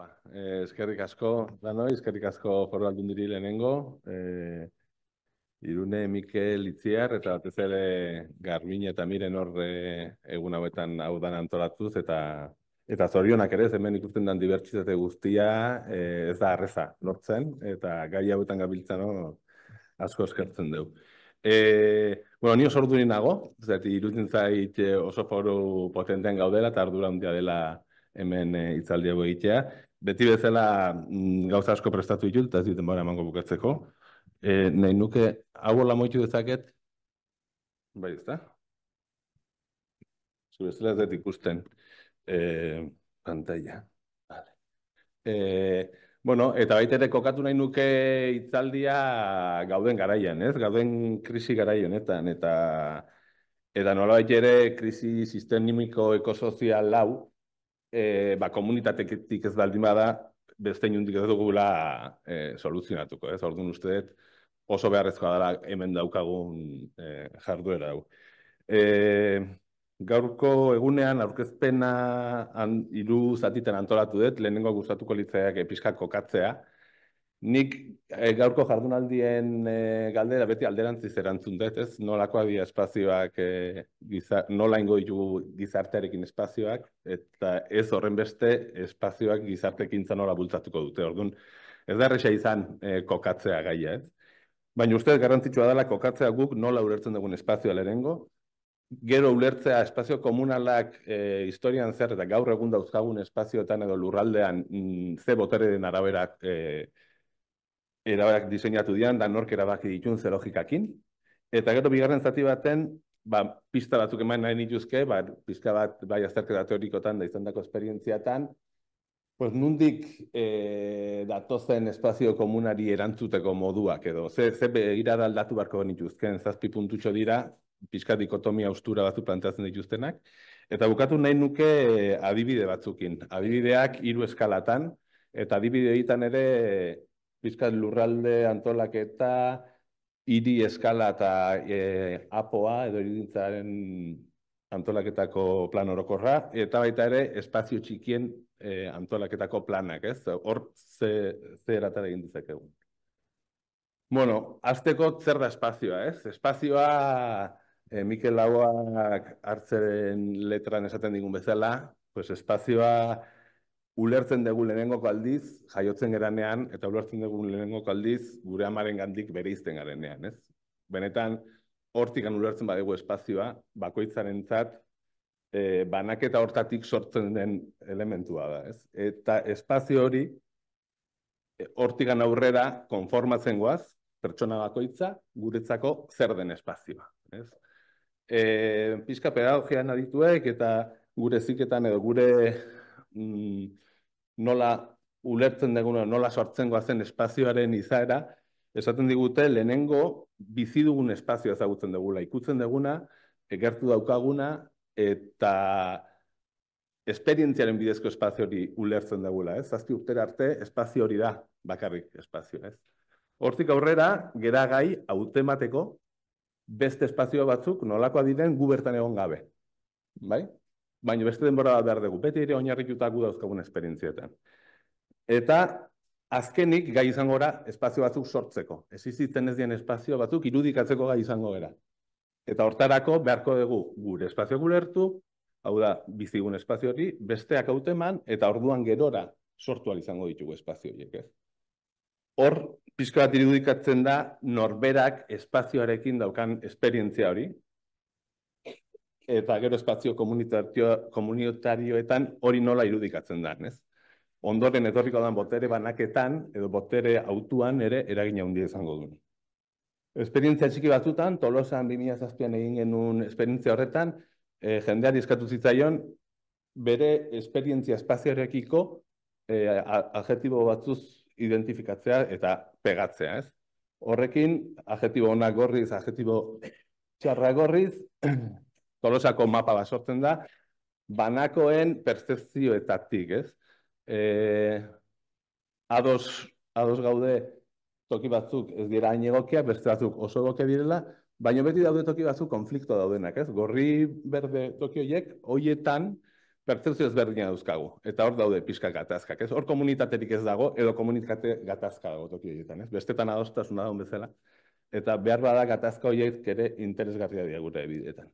Ba, eh, eskerrik asko, lanoi, eskerrik asko foru aldundiri lehenengo. Eh, Irune, Mikel, Itziar, eta batez ere Garbin eta Miren horre egun hauetan hau dan antolatuz, eta eta zorionak ere, hemen ikusten den dibertsitate guztia, eh, ez da arreza lortzen, eta gai hauetan gabiltzan asko eskertzen dugu. E, bueno, ni oso orduin nago, zati irutzen zait eh, oso foru potentean gaudela eta ardura handia dela hemen e, itzaldi egitea. Beti bezala mm, gauza asko prestatu ditut, eta ez diten bora emango bukatzeko. E, nahi nuke, hau hola moitu dezaket, bai ez da? Zubezela ez dut ikusten e, pantalla. Vale. E, Bueno, eta baita ere kokatu nahi nuke itzaldia gauden garaian, ez? Gauden krisi garaian honetan eta eta nola baita ere krisi sistemiko ekosozial lau e, ba, komunitatetik ez baldin bada beste inundik ez dugula e, soluzionatuko, ez? Orduan uste oso beharrezkoa dela hemen daukagun e, jarduera hau. E, Gaurko egunean aurkezpena an, iru zatiten antolatu dut, lehenengo gustatuko litzaiak epizkak kokatzea. Nik e, gaurko jardunaldien e, galdera beti alderantziz erantzun dut, ez? Nolako adia espazioak, e, giza, nola ingo gizartearekin espazioak, eta ez horren beste espazioak gizartekin nola bultzatuko dute. Orduan, ez da erresa izan e, kokatzea gaia, ez? Baina uste garrantzitsua dela kokatzea guk nola urertzen dugun espazioa lehenengo, gero ulertzea espazio komunalak e, historian zer eta gaur egun dauzkagun espazioetan edo lurraldean mm, ze botere den araberak e, eraberak diseinatu dian, da nork erabaki ditun ze logikakin. Eta gero bigarren zati baten, ba, pista batzuk eman nahi nituzke, ba, pizka bat bai azterketa teorikotan da izan dako esperientziatan, pues nundik e, datozen espazio komunari erantzuteko moduak edo, ze, ze begirada aldatu barko nituzken zazpi puntutxo dira, pixka dikotomia austura batzu planteatzen dituztenak, eta bukatu nahi nuke eh, adibide batzukin. Adibideak hiru eskalatan, eta adibide egiten ere pixka lurralde antolaketa, hiri eskala eta e, apoa edo iridintzaren antolaketako plan orokorra, eta baita ere espazio txikien e, antolaketako planak, ez? Hor ze, ze eratara egin dizakegu. Bueno, azteko zer da espazioa, ez? Espazioa e, Mikel Lauak hartzen letran esaten digun bezala, pues espazioa ulertzen dugu lehenengo aldiz, jaiotzen geranean, eta ulertzen dugu lehenengo aldiz, gure amaren gandik bere izten garenean, ez? Benetan, hortikan ulertzen badegu espazioa, bakoitzaren zat, e, eh, banaketa hortatik sortzen den elementua da, ez? Eta espazio hori, eh, hortikan aurrera, konformatzen goaz, pertsona bakoitza, guretzako zer den espazioa, ez? e, pizka pedagogian adituek eta gure ziketan edo gure mm, nola ulertzen duguna, nola sortzen goazen espazioaren izaera, esaten digute lehenengo bizi dugun espazioa ezagutzen dugula, ikutzen duguna, egertu daukaguna, eta esperientziaren bidezko espazio hori ulertzen dugula, ez? Zazpi urtera arte, espazio hori da, bakarrik espazio, ez? Hortik aurrera, gera gai, autemateko, beste espazio batzuk nolakoa diren gu bertan egon gabe. Bai? Baina beste denbora bat behar dugu, beti ere oinarrituta gu dauzkagun esperientzietan. Eta azkenik gai izango gara espazio batzuk sortzeko. Ez izitzen ez dien espazio batzuk irudikatzeko gai izango gara. Eta hortarako beharko dugu gure espazio gulertu, hau da, bizigun espazio hori, besteak hauteman, eta orduan gerora sortu izango ditugu espazio horiek, ez? Hor, pixka bat irudikatzen da norberak espazioarekin daukan esperientzia hori, eta gero espazio komunitarioetan hori nola irudikatzen da, ez? Ondoren etorriko dan botere banaketan edo botere autuan ere eragina handia izango du. Esperientzia txiki batzutan, Tolosan 2007an egin genuen esperientzia horretan, e, jendeari eskatu zitzaion bere esperientzia espazioarekiko e, adjetibo batzuz identifikatzea eta pegatzea, ez? Horrekin, adjetibo onak gorriz, adjetibo txarra gorriz, tolosako mapa bat sortzen da, banakoen percepzioetatik, ez? E, ados, ados gaude toki batzuk ez dira hain egokia, beste batzuk oso egokia direla, baina beti daude toki batzuk konflikto daudenak, ez? Gorri berde toki horiek, hoietan pertsepzio ezberdina dauzkagu, eta hor daude pixka gatazkak, ez? Hor komunitaterik ez dago, edo komunitate gatazka dago toki horietan, ez? Bestetan adostasuna daun bezala, eta behar bada gatazka horiek ere interesgarria dira gure bideetan.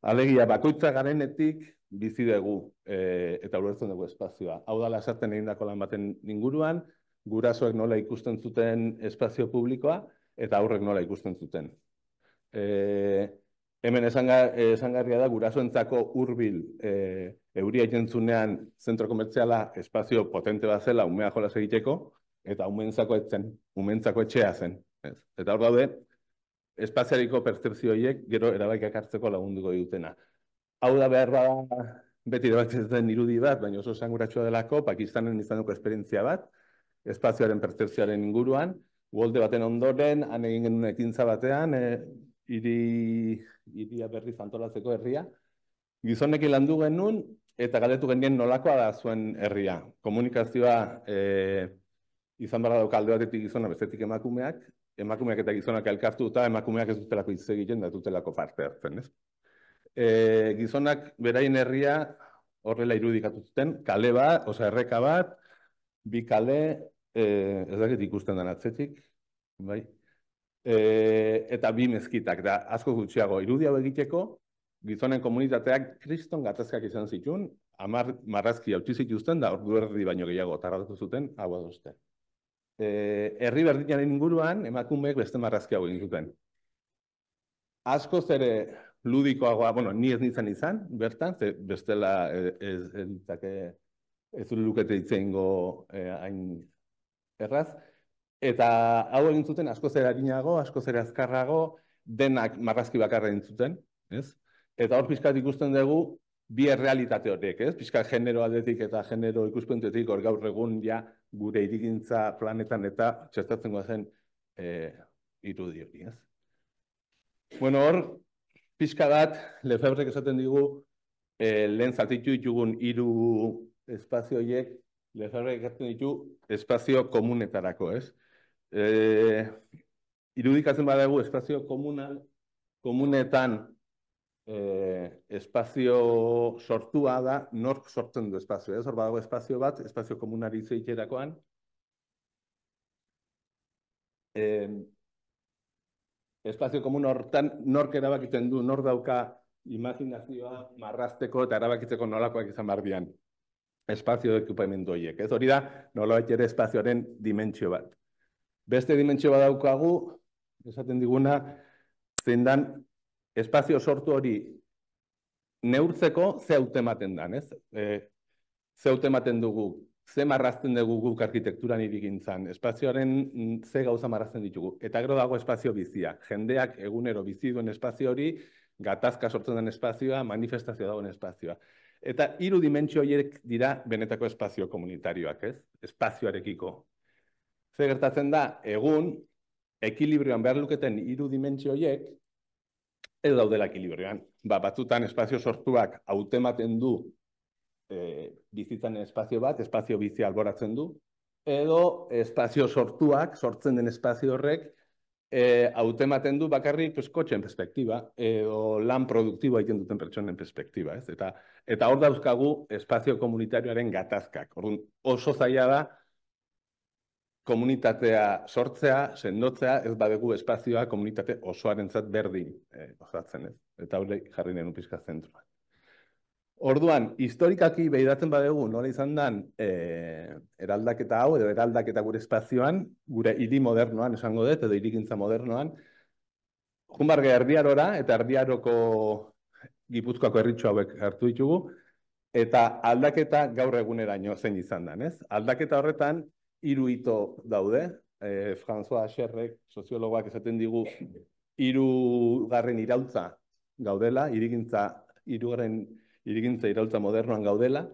Alegia, bakoitza garenetik bizi dugu e, eta ulertzen dugu espazioa. Hau da lasaten egin dako lan baten inguruan, gurasoek nola ikusten zuten espazio publikoa, eta aurrek nola ikusten zuten. E, hemen esangarria da, gurasoentzako hurbil e, euria jentzunean zentro komertziala espazio potente bat zela, umea jolas egiteko, eta umentzako etzen, umentzako etxea zen. Ez? Eta hor daude, espazialiko percepzioiek gero erabaikak hartzeko lagunduko dutena. Hau da behar bada beti debatzen irudi bat, baina oso sanguratsua delako, Pakistanen izaneko esperientzia bat, espazioaren percepzioaren inguruan, golde baten ondoren, han egin genuen ekintza batean, e, iri, iria berri zantolatzeko herria, gizonekin landu genuen, eta galdetu genien nolakoa da zuen herria. Komunikazioa e, izan barra dauka alde batetik gizona, bestetik emakumeak, emakumeak eta gizonak elkartu eta emakumeak ez dutelako hitz egiten da dutelako parte hartzen, ez? E, gizonak beraien herria horrela irudikatu zuten, kale bat, oza, erreka bat, bi kale, e, ez dakit ikusten den atzetik, bai? E, eta bi mezkitak, da asko gutxiago irudi hau egiteko, gizonen komunitateak kriston gatazkak izan zituen, amar marrazki hautsi zituzten, da ordu erdi baino gehiago tarratu zuten, hau adoste herri berdinaren inguruan emakumeek beste marrazki hau egin zuten. Asko zere ludikoagoa, bueno, ni ez nintzen izan, bertan, ze bestela ez, ez, ez, ez lukete itzeingo eh, hain erraz, eta hau egin zuten asko zera harinago, asko zera azkarrago, denak marrazki bakarra egin zuten, ez? Eta hor pizkat ikusten dugu, bi errealitate horiek, ez? Pizkat genero aldetik eta genero ikuspuntuetik hor gaur egun ja gure irigintza planetan eta txestatzen zen e, irudi hori, ez? Bueno, hor, pixka bat, Lefebrek esaten digu, e, lehen zatitu ditugun hiru espazio horiek, Lefebrek esaten ditu espazio komunetarako, ez? E, irudikatzen badago espazio komunal, komunetan eh, espazio sortua da, nork sortzen du espazio, ez? Hor badago espazio bat, espazio komunari zeiterakoan. Eh, espazio komun hortan nork erabakiten du, nor dauka imaginazioa marrazteko eta erabakitzeko nolakoak izan barbian espazio ekipamendu horiek. Ez hori da, nolabait ere espazioaren dimentsio bat. Beste dimentsio bat daukagu, esaten diguna, zein dan espazio sortu hori neurtzeko ze hautematen dan, ez? E, ze hautematen dugu, ze marrazten dugu guk arkitekturan irigintzan, espazioaren mm, ze gauza marrazten ditugu. Eta gero dago espazio bizia. Jendeak egunero bizi duen espazio hori, gatazka sortzen den espazioa, manifestazio dagoen espazioa. Eta hiru dimentsio horiek dira benetako espazio komunitarioak, ez? Espazioarekiko. Ze gertatzen da, egun, ekilibrioan behar luketen hiru dimentsio horiek, ez daudela ekilibrioan. Ba, batzutan espazio sortuak hautematen du e, bizitzan espazio bat, espazio bizi alboratzen du, edo espazio sortuak, sortzen den espazio horrek, e, hautematen du bakarrik pues, kotxen perspektiba, edo lan produktiboa egiten duten pertsonen perspektiba. Ez? Eta, eta hor dauzkagu espazio komunitarioaren gatazkak. Orduan, oso zaila da, komunitatea sortzea, sendotzea, ez badegu espazioa komunitate osoarentzat berdin eh, osatzen ez. Eta hori jarri nenu pizka zentroa. Orduan, historikaki behiratzen badegu nola izan dan eh, eraldaketa hau, edo eraldaketa gure espazioan, gure hiri modernoan esango dut, edo irikintza modernoan, Junbarge erdiarora eta erdiaroko gipuzkoako erritxo hauek hartu ditugu, eta aldaketa gaur eguneraino zein izan dan, ez? Aldaketa horretan, hiru hito daude. Eh, François Asherrek, soziologoak esaten digu, hirugarren irautza gaudela, irigintza, hirugarren irigintza irautza modernoan gaudela.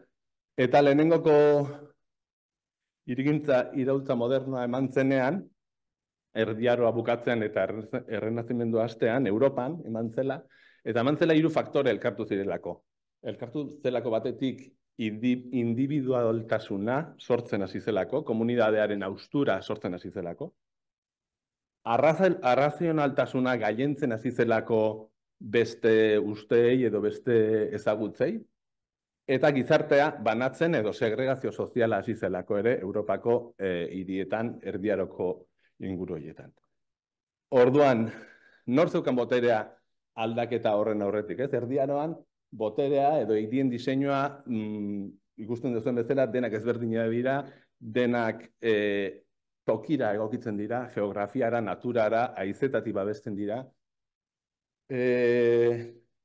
Eta lehenengoko irigintza irautza modernoa eman zenean, erdiaroa bukatzean eta errenazimendu hastean, Europan eman zela, eta eman zela hiru faktore elkartu zirelako. Elkartu zelako batetik individualtasuna sortzen hasi zelako, komunidadearen austura sortzen hasi zelako, arrazionaltasuna gaientzen hasi zelako beste ustei edo beste ezagutzei, eta gizartea banatzen edo segregazio soziala hasi zelako ere Europako e, hirietan erdiaroko inguru horietan. Orduan, nor zeukan boterea aldaketa horren aurretik, ez? Erdiaroan, boterea edo hirien diseinua mm, ikusten duzuen bezala denak ezberdina dira, denak e, tokira egokitzen dira, geografiara, naturara, aizetati babesten dira. E,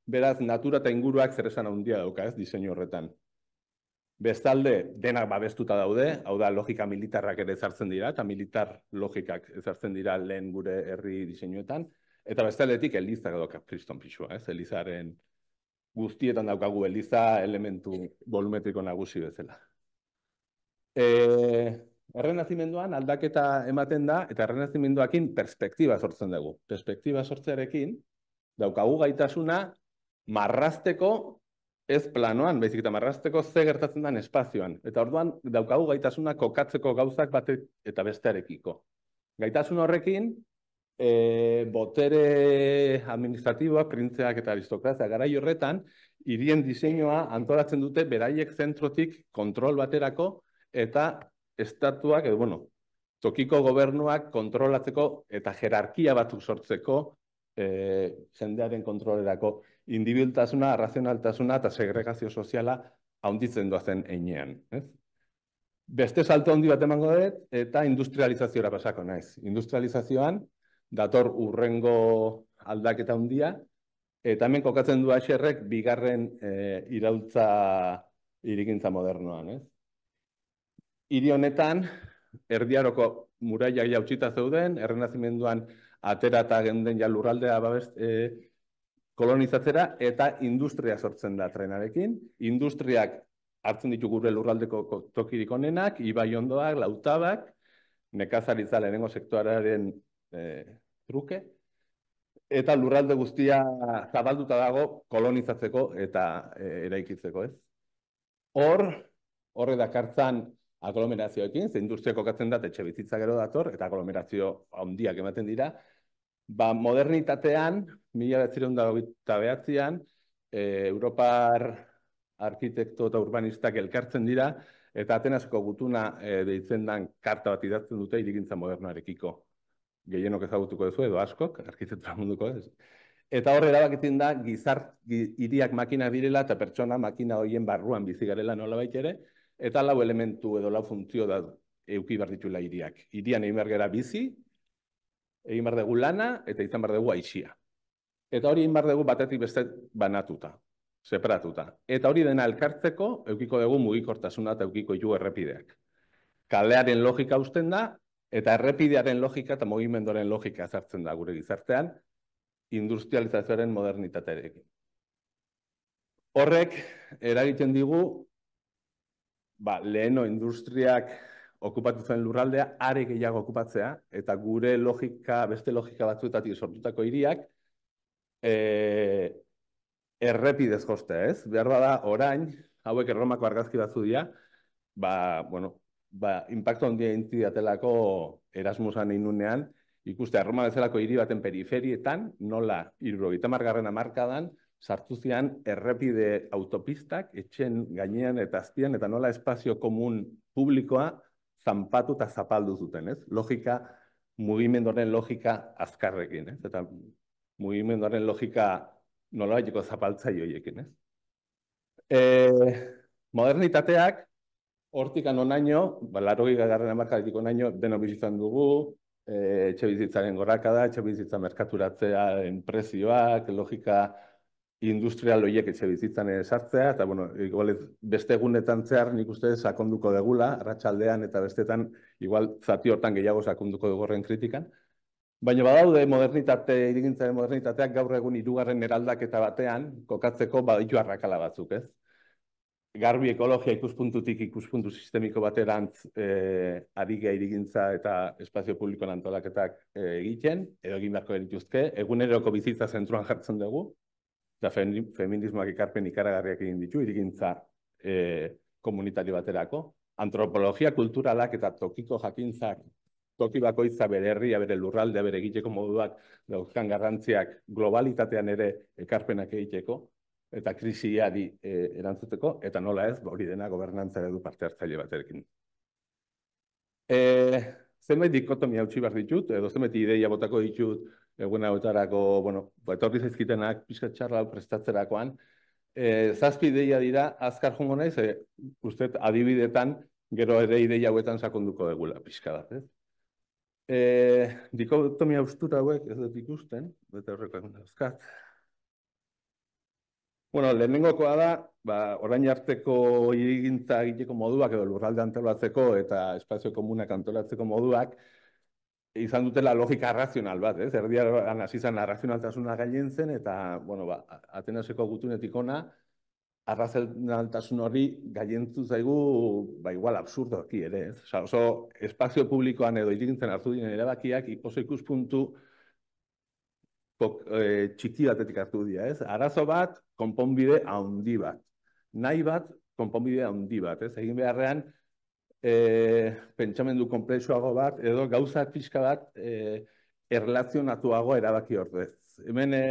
beraz, natura eta inguruak zer esan handia dauka, ez, diseinu horretan. Bestalde, denak babestuta daude, hau da, logika militarrak ere ezartzen dira, eta militar logikak ezartzen dira lehen gure herri diseinuetan, eta bestaldetik Eliza edo kriston pixua, ez, Elizaren guztietan daukagu Eliza elementu volumetriko nagusi bezala. E, errenazimenduan aldaketa ematen da, eta errenazimenduakin perspektiba sortzen dugu. Perspektiba sortzearekin, daukagu gaitasuna marrasteko ez planoan, baizik eta marrasteko ze gertatzen den espazioan. Eta orduan daukagu gaitasuna kokatzeko gauzak bate eta bestearekiko. Gaitasun horrekin, e, botere administratiboak, printzeak eta aristokrazia gara horretan, hirien diseinua antolatzen dute beraiek zentrotik kontrol baterako eta estatuak, edo bueno, tokiko gobernuak kontrolatzeko eta jerarkia batzuk sortzeko e, jendearen kontrolerako indibiltasuna, razionaltasuna eta segregazio soziala haunditzen doazen einean. Ez? Beste salto handi bat emango dut eta industrializazioa pasako naiz. Industrializazioan dator urrengo aldaketa handia eta hemen kokatzen du haserrek bigarren e, iraultza irikintza modernoan. Ez? Hiri honetan, erdiaroko muraiak jautsita zeuden, errenazimenduan atera eta genden ja lurraldea babest, e, kolonizatzera eta industria sortzen da trenarekin. Industriak hartzen ditu gure lurraldeko tokirik onenak, ibai ondoak, lautabak, nekazaritza lehenengo sektuararen e, truke, eta lurralde guztia zabalduta dago kolonizatzeko eta e, eraikitzeko, ez? Hor, horre dakartzan aglomerazioekin, ze industria kokatzen da, etxe bizitza gero dator, eta aglomerazio handiak ematen dira, ba, modernitatean, mila betzireun da behatzean, e, Europar arkitekto eta urbanistak elkartzen dira, eta Atenasko gutuna e, deitzen dan karta bat idatzen dute irigintza modernoarekiko. Gehienok ezagutuko duzu edo askok, arkitektura munduko ez. Eta horre erabakitzen da, gizart, iriak makina direla eta pertsona makina hoien barruan bizi garela nola ere, eta lau elementu edo lau funtzio da euki behar ditula iriak. Irian egin behar bizi, egin behar dugu lana eta izan behar dugu aixia. Eta hori egin behar dugu batetik beste banatuta, separatuta. Eta hori dena elkartzeko, eukiko dugu mugikortasuna eta eukiko ju errepideak. Kalearen logika usten da, eta errepidearen logika eta mugimendoren logika zartzen da gure gizartean, industrializazioaren modernitatearekin. Horrek, eragiten digu, ba, leheno industriak okupatu zen lurraldea, are gehiago okupatzea, eta gure logika, beste logika batzuetatik sortutako hiriak, e, errepidez jostea, ez? Behar bada, orain, hauek erromako argazki batzu dira, ba, bueno, ba, impacto handia intzidiatelako Erasmusan inunean, ikuste, arroma bezalako hiri baten periferietan, nola, irurogita margarren amarkadan, sartu zian errepide autopistak, etxen gainean eta azpian, eta nola espazio komun publikoa zanpatu eta zapaldu zuten, ez? Logika, mugimendoren logika azkarrekin, ez? Eta mugimendoren logika nola zapaltza joiekin, ez? E, modernitateak, hortik onaino, ba, laro gigarren amarkadetik onaino, deno bizitzan dugu, e, etxe bizitzaren gorraka da, etxe bizitza merkaturatzea, enprezioak, logika industrial horiek etxe bizitzan sartzea, eta bueno, igual beste egunetan zehar nik uste sakonduko degula, arratsaldean eta bestetan, igual zati hortan gehiago sakonduko dugorren kritikan. Baina badaude modernitate, irigintzaren modernitateak gaur egun hirugarren eraldaketa batean, kokatzeko baditu arrakala batzuk, ez? Garbi ekologia ikuspuntutik ikuspuntu sistemiko baterantz e, ari irigintza eta espazio publikoan antolaketak e, egiten, edo egin beharko erituzke, eguneroko bizitza zentruan jartzen dugu, eta feminismoak ikarpen ikaragarriak egin ditu, irigintza e, komunitari baterako. Antropologia kulturalak eta tokiko jakintzak, toki bakoitza bere herria, bere lurraldea, bere egiteko moduak, dauzkan garrantziak globalitatean ere ekarpenak egiteko. Eta krisiari e, erantzuteko, eta nola ez, hori dena gobernantza edu parte hartzaile baterekin. E, zenbait dikotomia utzi behar ditut, edo zenbait ideia botako ditut, egun hauetarako, bueno, ba, etorri zaizkitenak pixka txarra prestatzerakoan, e, zazpi ideia dira, azkar jongo naiz, e, uste adibidetan, gero ere ideia hauetan sakonduko degula, pixka bat, ez? E, dikotomia ustura hauek, ez dut ikusten, bete horreko azkat. Bueno, lehenengokoa da, ba, orain arteko irigintza egiteko moduak edo lurralde antolatzeko eta espazio komunak antolatzeko moduak, izan dutela logika razional bat, ez? Erdian hasi zen arrazionaltasuna gainen zen eta, bueno, ba, Atenaseko gutunetik ona arrazionaltasun hori gaientzu zaigu, ba, igual absurdoki ere, ez? Osa, oso espazio publikoan edo irigintzen hartu diren erabakiak oso ikuspuntu e, txiki batetik hartu dira, ez? Arazo bat, konponbide handi bat. Nahi bat, konponbide handi bat, ez? Egin beharrean, e, pentsamendu komplexuago bat, edo gauza pixka bat e, erlazionatuago erabaki ordez. Hemen e,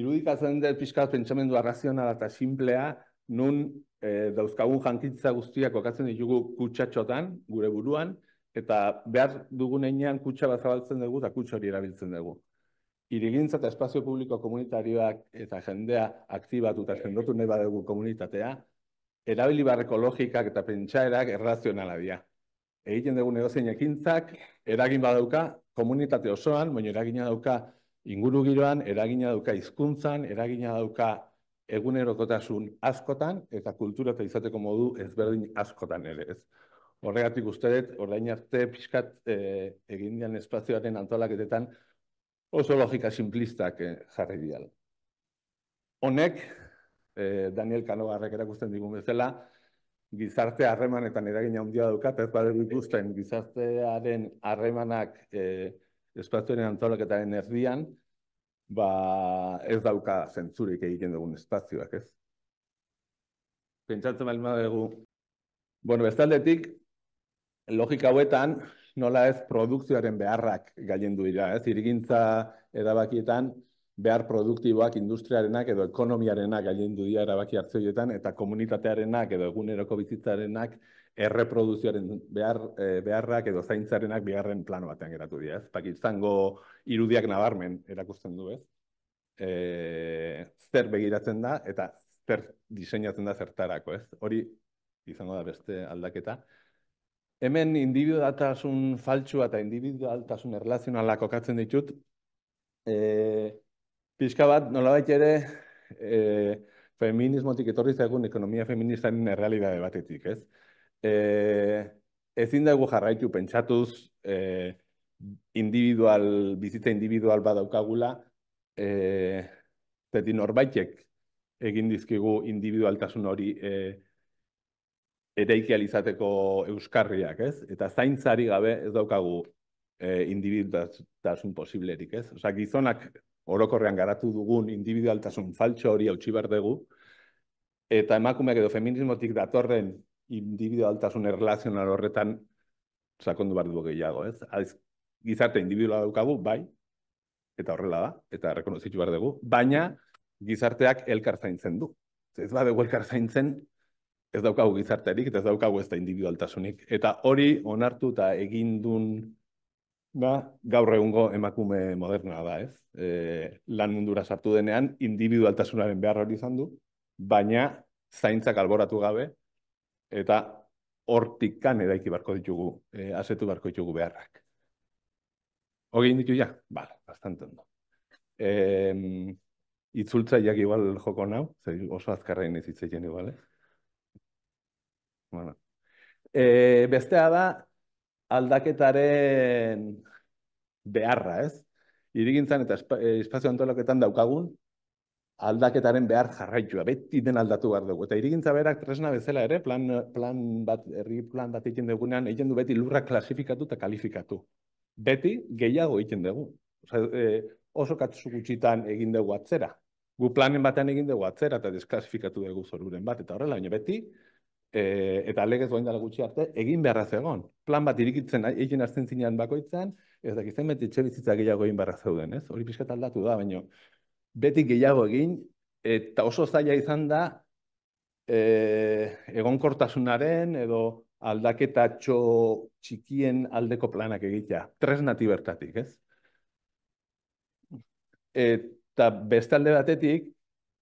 irudikatzen dut pixka pentsamendu arrazionala eta simplea, nun e, dauzkagun jankitza guztiak okatzen ditugu kutsatxotan, gure buruan, eta behar dugun einean kutsa bat zabaltzen dugu eta kutsa hori erabiltzen dugu. Irigintza eta espazio publiko komunitarioak eta jendea aktibatu eta sendotu nahi badugu komunitatea, erabili barreko logikak eta pentsaerak errazionala dira. Egiten dugu negozein ekintzak, eragin badauka komunitate osoan, baina eragina dauka inguru giroan, eragina dauka hizkuntzan, eragina dauka egunerokotasun askotan, eta kultura eta izateko modu ezberdin askotan ere ez. Horregatik uste dut, orain arte pixkat e, egin dian espazioaren antolaketetan oso logika simplistak e, jarri dial. Honek, e, Daniel Kanogarrek erakusten digun bezala, gizarte harremanetan eragina handia dauka, ez badegu ikusten gizartearen harremanak e, espazioaren antolaketaren erdian, ba ez dauka zentzurik egiten dugun espazioak, ez? Pentsatzen bali dugu, bueno, bestaldetik, logika hauetan, nola ez produkzioaren beharrak gaien dira, ez? Irigintza edabakietan, behar produktiboak industriarenak edo ekonomiarenak gailendu dira erabaki hartzeietan eta komunitatearenak edo eguneroko bizitzarenak erreproduzioaren behar, e, beharrak edo zaintzarenak bigarren plano batean geratu dira, ez? Pakizango irudiak nabarmen erakusten du, ez? E, zer begiratzen da eta zer diseinatzen da zertarako, ez? Hori izango da beste aldaketa. Hemen individualtasun faltsua eta individualtasun erlazionalak okatzen ditut, eh, pixka bat, nolabait ere, e, feminismotik etorri zaigun ekonomia feministaren errealidade batetik, ez? E, ezin dugu jarraitu pentsatuz e, individual, bizitza individual badaukagula, e, zeti norbaitek egin dizkigu individualtasun hori e, ereikializateko euskarriak, ez? Eta zaintzari gabe ez daukagu e, individualtasun posiblerik, ez? Osa, gizonak orokorrean garatu dugun individualtasun faltxo hori hautsi behar dugu, eta emakumeak edo feminismotik datorren individualtasun erlazional horretan sakondu behar dugu gehiago, ez? Az, gizarte individuala daukagu, bai, eta horrela da, eta rekonozitu behar dugu, baina gizarteak elkar zaintzen du. Ez badegu elkar zaintzen, ez daukagu gizarterik, eta ez daukagu ez da individualtasunik. Eta hori onartu eta egindun Ba, gaur egungo emakume moderna da, ez? E, lan mundura sartu denean, individualtasunaren behar hori izan du, baina zaintzak alboratu gabe, eta hortikan edaiki barko ditugu, e, asetu barko ditugu beharrak. Hogei ditu ja? Bale, bastante ondo. E, itzultzaiak igual joko nau, oso azkarrein ez itzeien igual, eh? Bueno. E, bestea da, aldaketaren beharra, ez? Irigintzan eta eh, espazio antolaketan daukagun aldaketaren behar jarraitua, beti den aldatu behar dugu. Eta irigintza berak tresna bezala ere, plan, plan bat, herri plan bat egiten dugunean, egiten du beti lurra klasifikatu eta kalifikatu. Beti gehiago egiten dugu. Osa, e, oso katzu gutxitan egin dugu atzera. Gu planen batean egin dugu atzera eta desklasifikatu dugu zoruren bat. Eta horrela, baina beti e, eta legez goain dara gutxi arte, egin beharra zegoen. Plan bat irikitzen egin hartzen zinean bakoitzan, ez dakit zen beti etxe bizitza gehiago egin beharra zeuden, ez? Hori pixka aldatu da, baina beti gehiago egin, eta oso zaila izan da e, egonkortasunaren edo aldaketatxo txikien aldeko planak egitea, tresnati bertatik, ez? Eta beste alde batetik,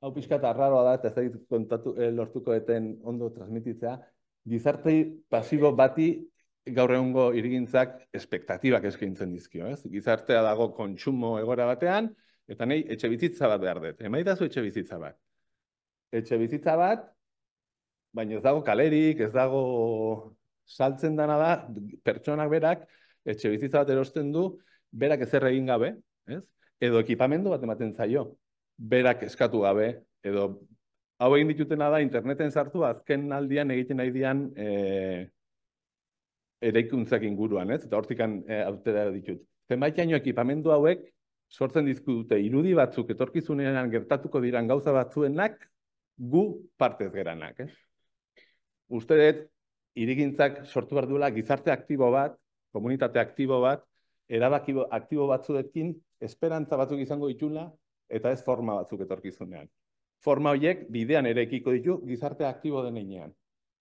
hau pixka eta arraroa da, eta ez kontatu e, lortuko eten ondo transmititzea, gizarte pasibo bati gaur egungo irigintzak espektatibak eskaintzen dizkio, ez? Gizartea dago kontsumo egora batean, eta nahi etxe bizitza bat behar dut. Emaitazu etxe bizitza bat. Etxe bizitza bat, baina ez dago kalerik, ez dago saltzen dana da, pertsonak berak, etxe bizitza bat erosten du, berak ezer egin gabe, ez? Edo ekipamendu bat ematen zaio, berak eskatu gabe, edo hau egin ditutena da interneten sartu azken aldian egiten nahi dian e, eraikuntzak inguruan, ez? Eta hortikan e, autera ditut. Zenbaitaino ekipamendu hauek sortzen dizkute irudi batzuk etorkizunean gertatuko diran gauza batzuenak gu partez geranak, ez? Uste dut, irigintzak sortu behar duela gizarte aktibo bat, komunitate aktibo bat, erabaki aktibo batzuekin esperantza batzuk izango ditula eta ez forma batzuk etorkizunean. Forma horiek bidean ere ekiko ditu gizarte aktibo denean.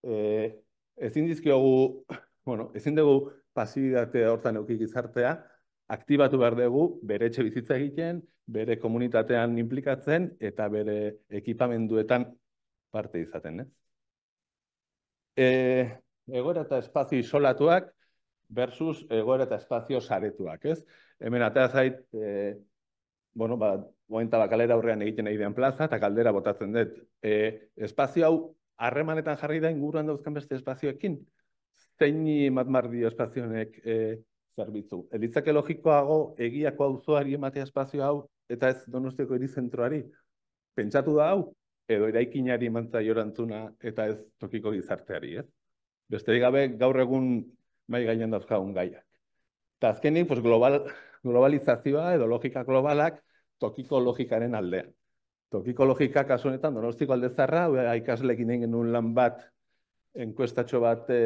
E, ezin dizkiogu, bueno, ezin dugu pasibitate hortan euki gizartea, aktibatu behar dugu bere etxe bizitza egiten, bere komunitatean implikatzen eta bere ekipamenduetan parte izaten, ez? E, egoera eta espazio isolatuak versus egoera eta espazio saretuak, ez? Hemen atea zait, e, bueno, ba, moenta bakalera aurrean egiten nahi den plaza, eta kaldera botatzen dut. E, espazio hau harremanetan jarri da inguruan dauzkan beste espazioekin? Zeini matmardio espazionek e, zerbitzu. Elitzake logikoago egiako auzoari ematea espazio hau eta ez donostiako zentroari. Pentsatu da hau, edo eraikinari mantza jorantzuna eta ez tokiko gizarteari, ez? Besterik gabe gaur egun mai gainen dauzkagun gaiak. Eta azkenik, pues, global, globalizazioa edo logika globalak tokiko logikaren aldean. Tokiko logika kasu honetan donostiko alde zarra, ikaslekin egin genuen lan bat, enkuestatxo bat e,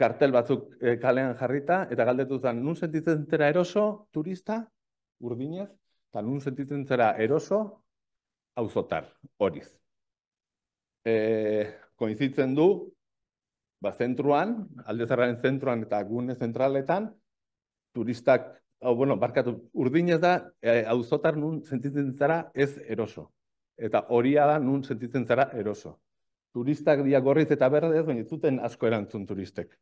kartel batzuk e, kalean jarrita, eta galdetu zen, nun sentitzen zera eroso, turista, urdinez, eta nun sentitzen zera eroso, auzotar, horiz. E, koizitzen du, ba, zentruan, alde zarraren zentruan eta gune zentraletan, turistak, hau, bueno, barkatu, urdinez da, e, auzotar nun sentitzen zara ez eroso. Eta horia da nun sentitzen zara eroso. Turistak dia gorriz eta berdez, baina zuten asko erantzun turistek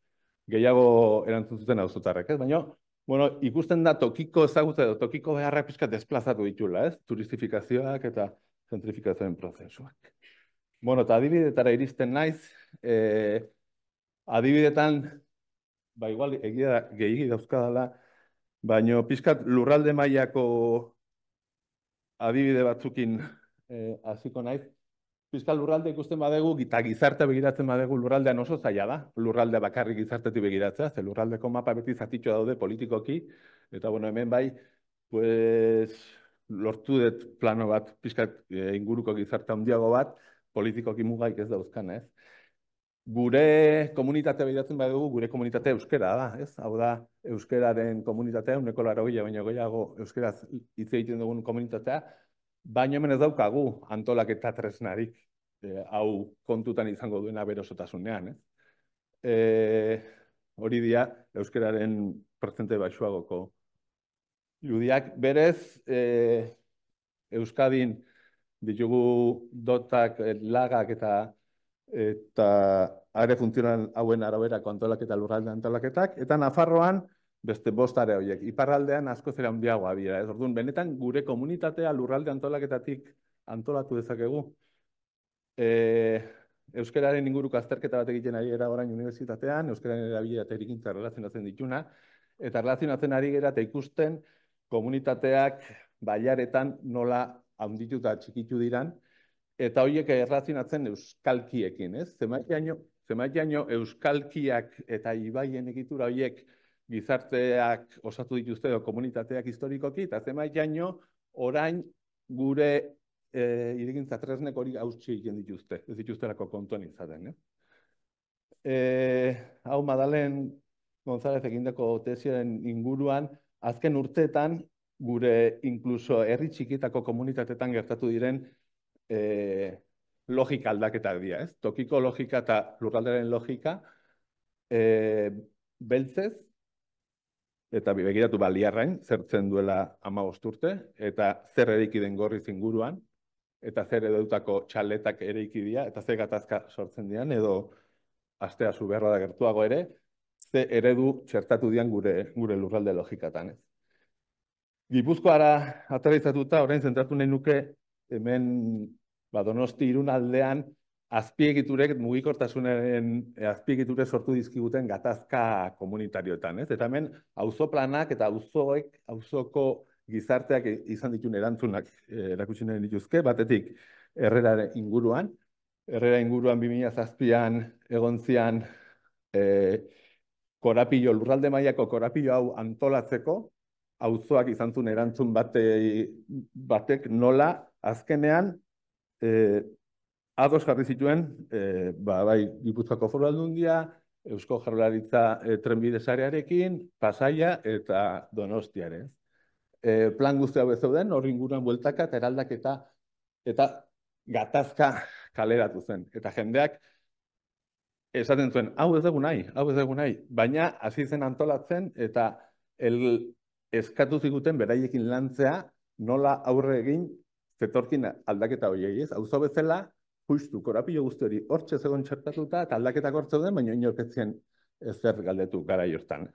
gehiago erantzun zuten auzotarrek, ez? Baina, bueno, ikusten da tokiko ezagutza edo tokiko beharrak pizka desplazatu ditula, ez? Turistifikazioak eta zentrifikazioen prozesuak. Bueno, eta adibidetara iristen naiz, eh, adibidetan, ba igual egia gehiagi dauzkadala, baino pizkat lurralde mailako adibide batzukin eh, hasiko naiz, Fiskal lurralde ikusten badegu, eta gizarte begiratzen badegu lurraldean oso zaila da, lurralde bakarrik gizartetik begiratzea, ze lurraldeko mapa beti zatitxo daude politikoki, eta bueno, hemen bai, pues, lortu dut plano bat, pizkat e, inguruko gizarte handiago bat, politikoki mugaik ez dauzkan, ez? Gure komunitate begiratzen badugu, gure komunitate euskera da, ez? Hau da, euskeraren komunitatea, uneko laro baina goiago euskeraz hitz egiten dugun komunitatea, Baina hemen ez daukagu antolaketa tresnarik e, hau kontutan izango duena berosotasunean. Eh? E, hori dia, euskararen pertsente baixuagoko irudiak. Berez, e, Euskadin ditugu dotak, lagak eta eta are funtzionan hauen araberako antolaketa lurralde antolaketak, eta Nafarroan beste bost are horiek. Iparraldean asko zera handiagoa dira. Ez orduan, benetan gure komunitatea lurralde antolaketatik antolatu dezakegu. E, Euskararen inguruko azterketa bat egiten ari gara orain unibertsitatean, Euskararen erabilera eta erikintza relazionatzen dituna, eta relazionatzen ari gara eta ikusten komunitateak baiaretan nola handitu eta txikitu diran, eta horiek errazionatzen euskalkiekin, ez? Zemaitiaino euskalkiak eta ibaien egitura horiek gizarteak osatu dituzte edo komunitateak historikoki, eta zenbait jaino orain gure e, irigintza tresnek hori hautsi egiten dituzte, ez dituzterako kontuan izaten. Eh? E, hau Madalen González egindako tesiaren inguruan, azken urteetan gure inkluso herri txikitako komunitatetan gertatu diren e, logika aldaketak dira, ez? Tokiko logika eta lurralderen logika e, beltzez, eta begiratu baliarrain, zertzen duela ama urte, eta zer eriki den gorriz inguruan, eta zer edutako txaletak ere ikidia, eta zer gatazka sortzen dian, edo astea zu beharra da gertuago ere, ze eredu txertatu dian gure, gure lurralde logikatan. Ez. Gipuzkoara aterrizatuta, orain zentratu nahi nuke hemen ba, donosti irun aldean azpiegiturek mugikortasunaren azpiegiture sortu dizkiguten gatazka komunitarioetan. Ez? Eta hemen auzoplanak eta auzoek, auzoko gizarteak izan ditun erantzunak eh, erakutsi nahi dituzke, batetik errera inguruan, errera inguruan 2007an egon zian eh, korapilo, lurralde mailako korapilo hau antolatzeko, auzoak izan zuen erantzun bate, batek nola azkenean eh, ados jarri zituen, eh, ba, bai, Gipuzkoako foru aldundia, Eusko Jarlaritza eh, trenbide sarearekin, Pasaia eta Donostiarez e, plan guzti hau zeuden, hori inguruan bueltaka eta eraldaketa eta gatazka kaleratu zen. Eta jendeak esaten zuen, hau ez dugu nahi, hau ez dugu nahi, baina hasi zen antolatzen eta el, eskatu ziguten beraiekin lantzea nola aurre egin zetorkin aldaketa horiei ez. Hau bezala, justu korapio guzti hori hortxe zegoen txertatuta eta aldaketak hortze duen, baina inorketzien ezer galdetu gara jortan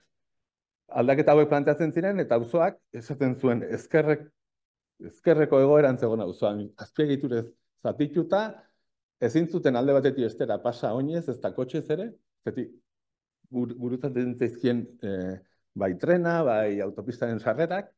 aldaketa hauek planteatzen ziren, eta auzoak esaten zuen ezkerrek, ezkerreko egoeran zegoen auzoan, azpiegiturez zatituta, ezin zuten alde batetik estera pasa oinez, ez da kotxez ere, zeti gurutzat zaizkien e, bai trena, bai autopistaren sarrerak,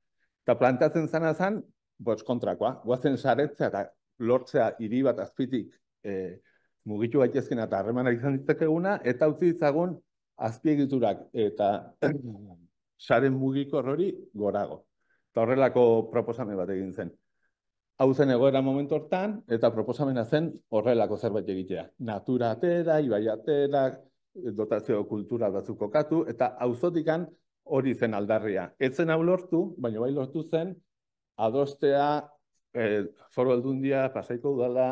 eta planteatzen zana zan, bots kontrakoa, guazen saretzea eta lortzea hiri bat azpitik e, mugitu gaitezkena eta harremana izan ditzakeguna, eta utzi ditzagun azpiegiturak eta saren mugiko hori gorago. Eta horrelako proposamen bat egin zen. Hau zen egoera momentu hortan, eta proposamena zen horrelako zerbait egitea. Natura atera, ibai atera, dotazio kultura batzuk kokatu, eta auzotikan hori zen aldarria. Ez zen hau lortu, baina bai lortu zen, adostea eh, foro aldundia, pasaiko udala,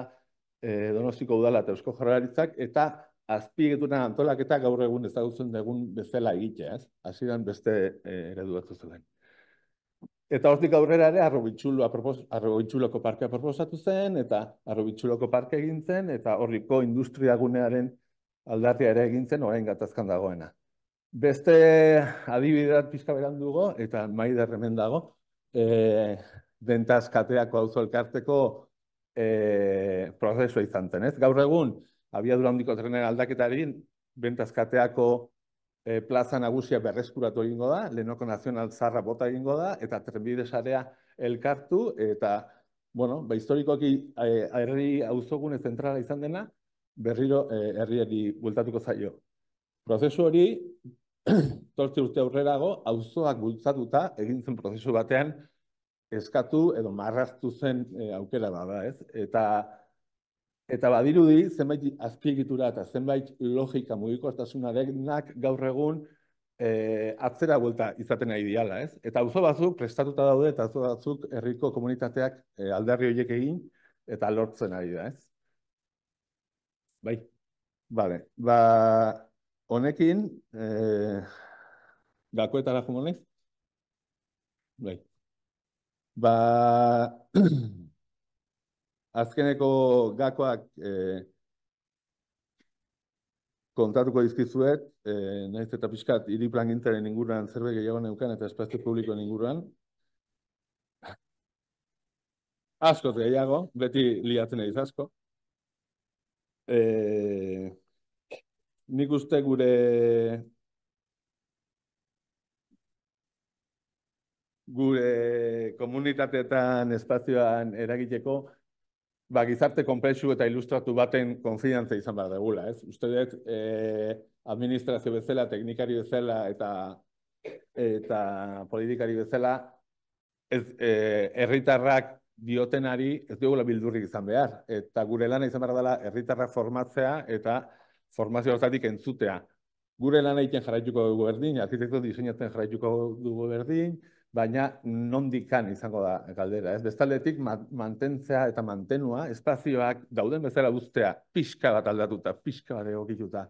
eh, donostiko udala eta eusko jarraritzak, eta azpiegetunan antolaketa gaur egun ezagutzen dugun bezala egitea, ez? Hasieran beste eh, eredu batzu zuen. Eta hortik aurrera ere arrobitxuloko parkea proposatu zen, eta arrobitxuloko parke egin zen, eta horriko industriagunearen aldarria ere egin zen, orain gatazkan dagoena. Beste adibideat pizka beran dugu, eta maider hemen dago, e, dentaz kateako hau elkarteko e, prozesua izan zen, ez? Gaur egun, abiadura handiko trenen aldaketari, bentazkateako e, plaza nagusia berreskuratu egingo da, lehenoko nazional zarra bota egingo da, eta trenbide sarea elkartu, eta, bueno, ba, historikoki eh, herri auzogune zentrala izan dena, berriro e, herriari bultatuko zaio. Prozesu hori, tortzi urte aurrerago, auzoak bultzatuta, egin zen prozesu batean, eskatu edo marraztu zen aukera da, ez? Eta Eta badirudi, zenbait azpiegitura eta zenbait logika mugikortasunarenak gaur egun e, atzera buelta izaten nahi diala, ez? Eta auzo batzuk prestatuta daude eta auzo batzuk herriko komunitateak e, aldarri horiek egin eta lortzen ari da, ez? Bai, bale, ba, honekin, e, gakoetara jumonez? Bai. Ba, azkeneko gakoak eh, kontatuko dizkizuet, eh, nahiz eta pixkat, hiri plangintaren inguruan zerbait gehiago neukan eta espazio publikoen inguruan. Askoz gehiago, beti liatzen ediz asko. Eh, nik uste gure gure komunitateetan espazioan eragiteko ba, gizarte konplexu eta ilustratu baten konfidantza izan behar degula, ez? Uste dut, eh, administrazio bezala, teknikari bezala eta eta politikari bezala, ez, eh, herritarrak diotenari ez dugula bildurrik izan behar. Eta gure lana izan behar dela herritarrak formatzea eta formazio hortatik entzutea. Gure lana egiten jarraituko dugu berdin, arkitekto diseinatzen jarraituko dugu berdin, baina nondikan izango da galdera, ez? Bestaldetik mantentzea eta mantenua, espazioak dauden bezala guztea pixka bat aldatuta, pixka bat egokituta,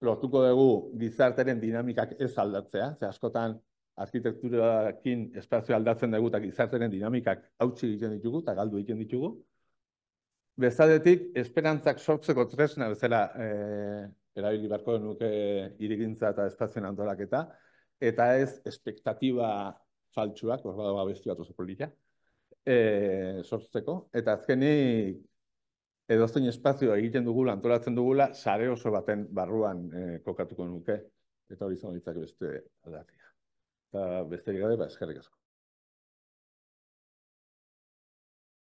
lortuko dugu gizarteren dinamikak ez aldatzea, ze askotan arkitekturakin espazio aldatzen dugu eta gizarteren dinamikak hautsi egiten ditugu eta galdu egiten ditugu. Bezadetik, esperantzak sortzeko tresna bezala eh, erabili barko nuke irigintza eta espazioen antolaketa, eta ez espektatiba faltsuak, hor badago abesti bat oso polita, eh, sortzeko. Eta azkenik, edozein espazioa egiten dugula, antolatzen dugula, sare oso baten barruan eh, kokatuko nuke, eta hori ditzak beste aldatia. Eta beste gabe, ba, eskerrik asko.